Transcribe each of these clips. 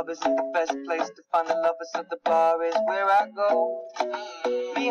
club isn't the best place to find the lovers, so the bar is where I go.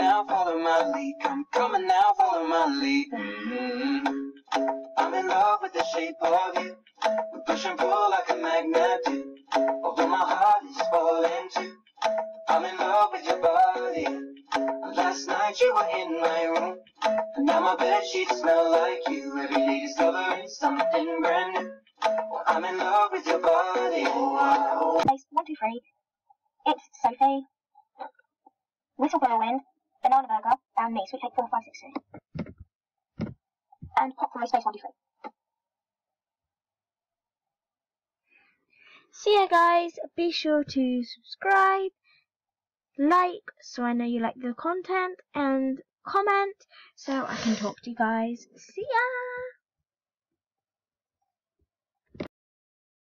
now, follow my lead. Come on now, follow my lead. Mm-hmm. I'm in love with the shape of you. We push and pull like a magnet do. Although my heart is falling too. I'm in love with your body. Last night you were in my room. And now my bed sheets smell like you. Every day discovering something brand new. I'm in love with your body. Oh, oh. Place one, two, three. It's Sophie, Whistle Whirlwind, Banana Burger, and me. So take four, five, six, two. And pop from space one, two, three. See ya guys, be sure to subscribe, like so I know you like the content, and comment so I can talk to you guys. See ya!